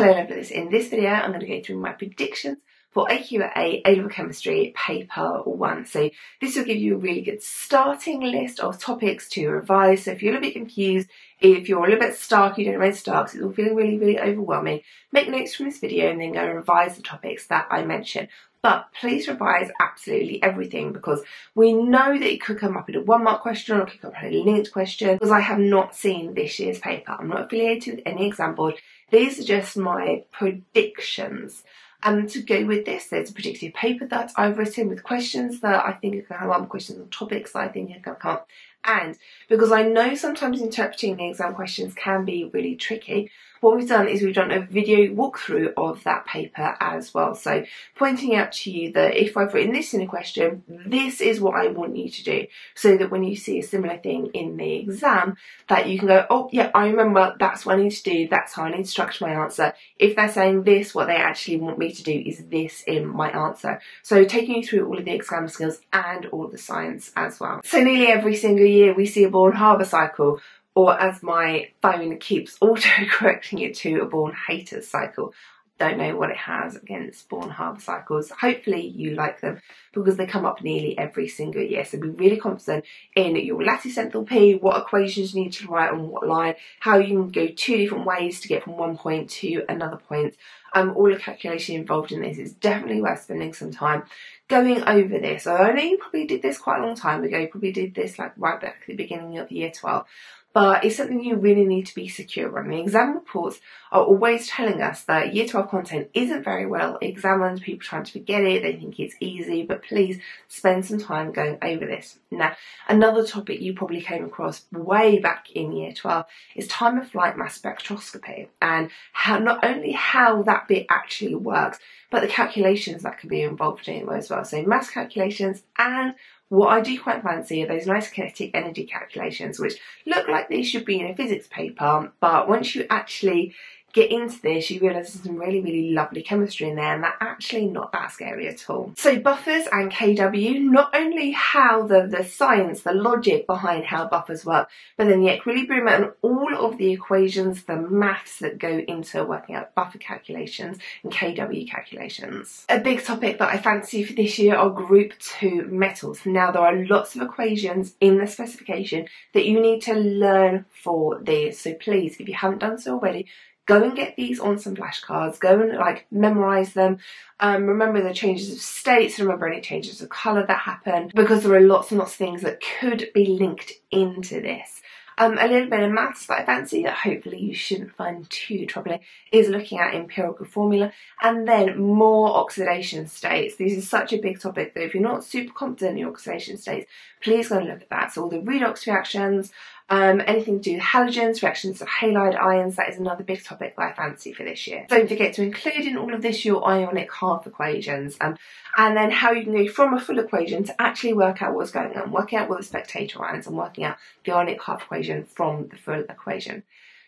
Hello lovelies, in this video I'm going to go through my predictions for AQA A-Level Chemistry Paper 1. So this will give you a really good starting list of topics to revise. So if you're a little bit confused, if you're a little bit stuck, you don't know where to start because it's all feeling really, really overwhelming, make notes from this video and then go and revise the topics that I mentioned. But please revise absolutely everything because we know that it could come up in a one mark question or it could come up in a linked question because I have not seen this year's paper. I'm not affiliated with any exam board. These are just my predictions. And to go with this, there's a predictive paper that I've written with questions that I think are going to come up, questions on topics that I think are going to come up. And because I know sometimes interpreting the exam questions can be really tricky, what we've done is we've done a video walkthrough of that paper as well. So pointing out to you that if I've written this in a question, this is what I want you to do. So that when you see a similar thing in the exam, that you can go, oh yeah, I remember that's what I need to do. That's how I need to structure my answer. If they're saying this, what they actually want me to do is this in my answer. So taking you through all of the exam skills and all the science as well. So nearly every single year we see a Born Haber cycle or as my phone keeps auto-correcting it to a Born Haters cycle. Don't know what it has against Born Haber cycles. Hopefully you like them because they come up nearly every single year. So be really confident in your lattice enthalpy, what equations you need to write on what line, how you can go two different ways to get from one point to another point. Um, all the calculation involved in this is definitely worth spending some time going over this. I know you probably did this quite a long time ago. You probably did this like right back at the beginning of year 12 but it's something you really need to be secure on. The exam reports are always telling us that year 12 content isn't very well examined, people trying to forget it, they think it's easy, but please spend some time going over this. Now, another topic you probably came across way back in year 12 is time of flight mass spectroscopy and how not only how that bit actually works, but the calculations that can be involved in it as well. So mass calculations and what I do quite fancy are those nice kinetic energy calculations, which look like they should be in a physics paper, but once you actually get into this, you realise there's some really, really lovely chemistry in there and they're actually not that scary at all. So buffers and KW, not only how the, the science, the logic behind how buffers work, but then the equilibrium and all of the equations, the maths that go into working out buffer calculations and KW calculations. A big topic that I fancy for this year are group 2 metals. Now there are lots of equations in the specification that you need to learn for this. So please, if you haven't done so already, go and get these on some flashcards, go and like memorize them. Um, remember the changes of states, remember any changes of colour that happen, because there are lots and lots of things that could be linked into this. Um, a little bit of maths that I fancy that hopefully you shouldn't find too troubling is looking at empirical formula and then more oxidation states. This is such a big topic that if you're not super confident in your oxidation states, please go and look at that. So all the redox reactions, um, anything to do with halogens, reactions of halide ions, that is another big topic that I fancy for this year. Don't forget to include in all of this your ionic half equations um, and then how you can go from a full equation to actually work out what's going on, working out what the spectator ions and working out the ionic half equation from the full equation.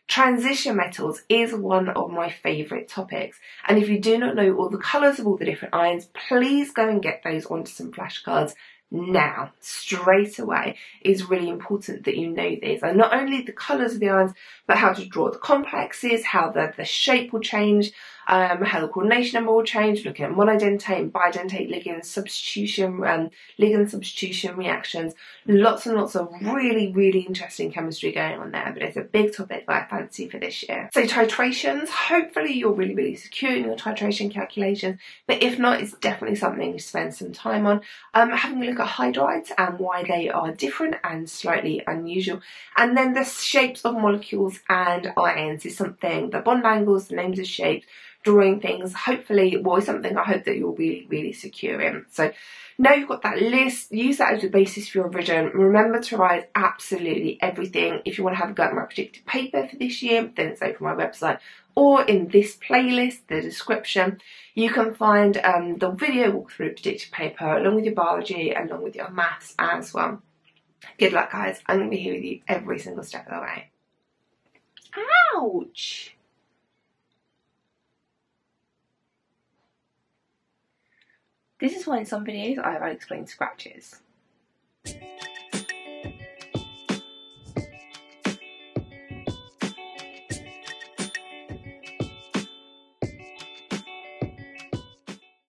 Transition metals is one of my favourite topics. And if you do not know all the colours of all the different ions, please go and get those onto some flashcards now, straight away, is really important that you know these. And not only the colours of the ions, but how to draw the complexes, how the, the shape will change, um, how the coordination number will change, looking at monodentate and bidentate ligand substitution, um, ligand substitution reactions. Lots and lots of really, really interesting chemistry going on there, but it's a big topic that I fancy for this year. So titrations, hopefully you're really, really secure in your titration calculations, but if not, it's definitely something to spend some time on. Um, having a look at hydrides and why they are different and slightly unusual. And then the shapes of molecules and ions is something, the bond angles, the names of shapes, drawing things, hopefully, well, something I hope that you'll be really secure in. So now you've got that list, use that as the basis for your revision. Remember to write absolutely everything. If you want to have a go at my predicted paper for this year, then it's over my website or in this playlist, the description, you can find um, the video walkthrough predicted paper along with your biology, along with your maths as well. Good luck guys, I'm going to be here with you every single step of the way. Ouch! This is why in some videos I have unexplained scratches.